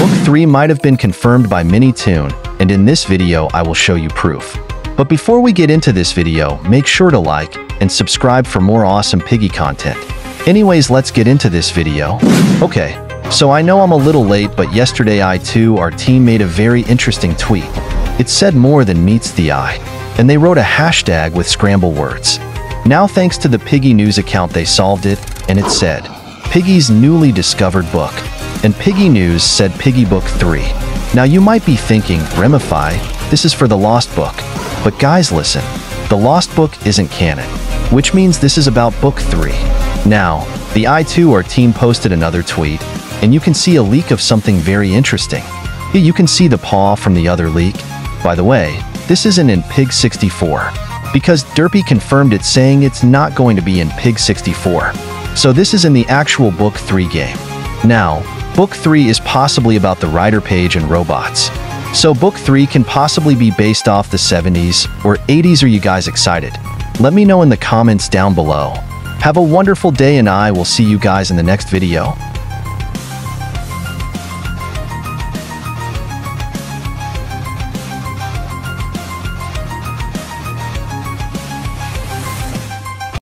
Book 3 might have been confirmed by Minitoon, and in this video I will show you proof. But before we get into this video, make sure to like and subscribe for more awesome Piggy content. Anyways, let's get into this video. Okay, so I know I'm a little late, but yesterday I2R team made a very interesting tweet. It said more than meets the eye, and they wrote a hashtag with scramble words. Now thanks to the Piggy News account they solved it, and it said, Piggy's newly discovered book. And Piggy News said Piggy Book 3. Now you might be thinking, Remify, this is for the Lost Book. But guys listen, the Lost Book isn't canon, which means this is about Book 3. Now, the I2R team posted another tweet, and you can see a leak of something very interesting. You can see the paw from the other leak. By the way, this isn't in Pig 64, because Derpy confirmed it saying it's not going to be in Pig 64. So this is in the actual Book 3 game. Now, Book 3 is possibly about the writer page and robots. So Book 3 can possibly be based off the 70s or 80s. Are you guys excited? Let me know in the comments down below. Have a wonderful day and I will see you guys in the next video.